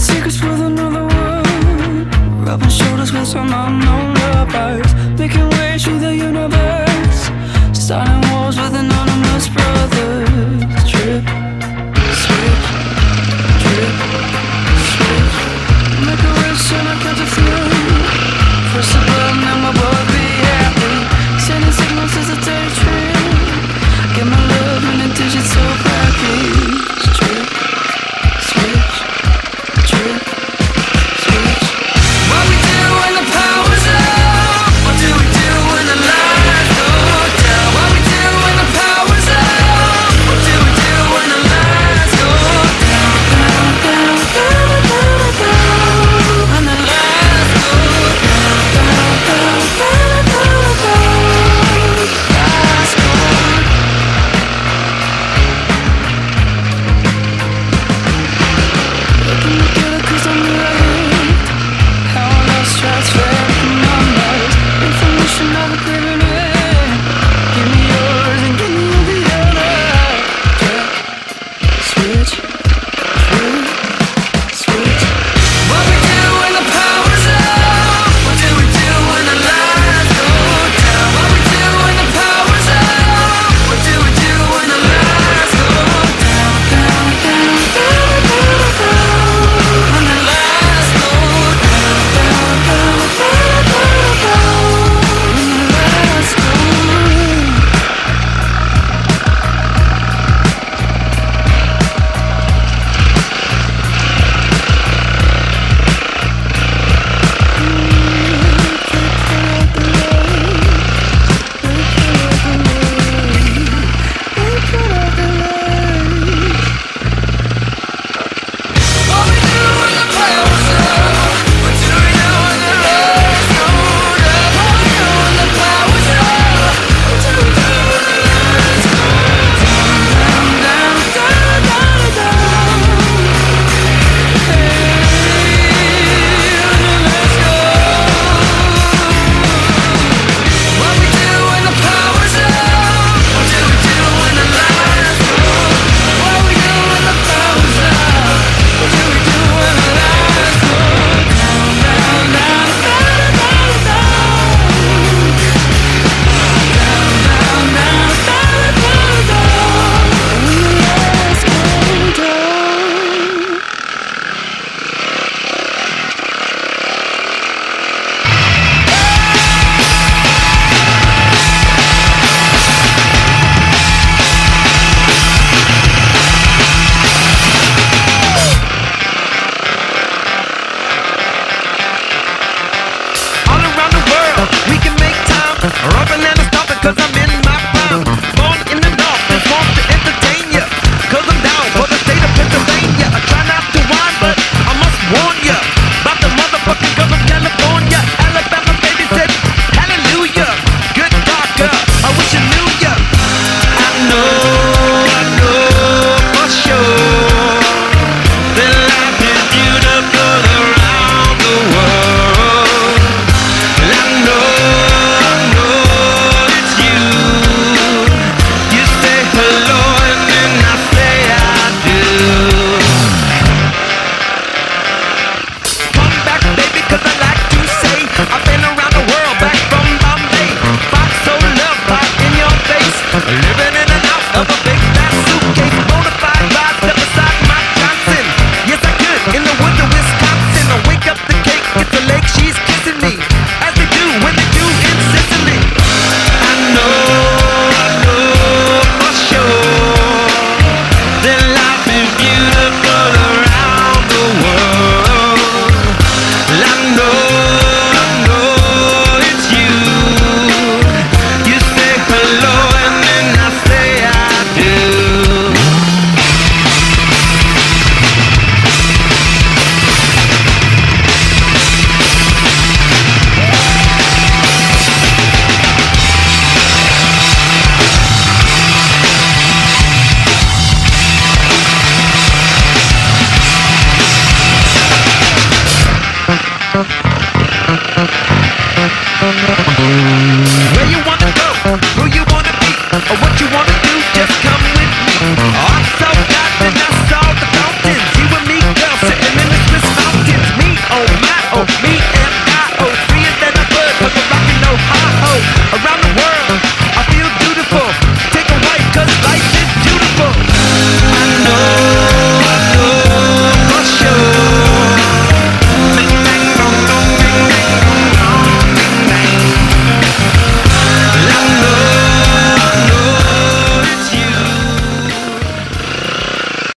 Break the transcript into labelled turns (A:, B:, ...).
A: secrets with another world. Rubbing shoulders with some unknown rabbis Making way through the universe Starting
B: Where you wanna go, who you wanna be, or what you wanna do, just come.